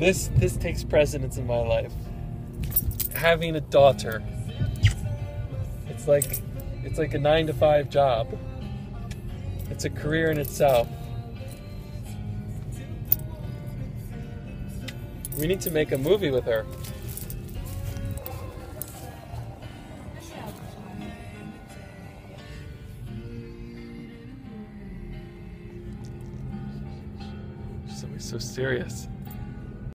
This this takes precedence in my life. Having a daughter. It's like it's like a 9 to 5 job. It's a career in itself. We need to make a movie with her. She's so serious.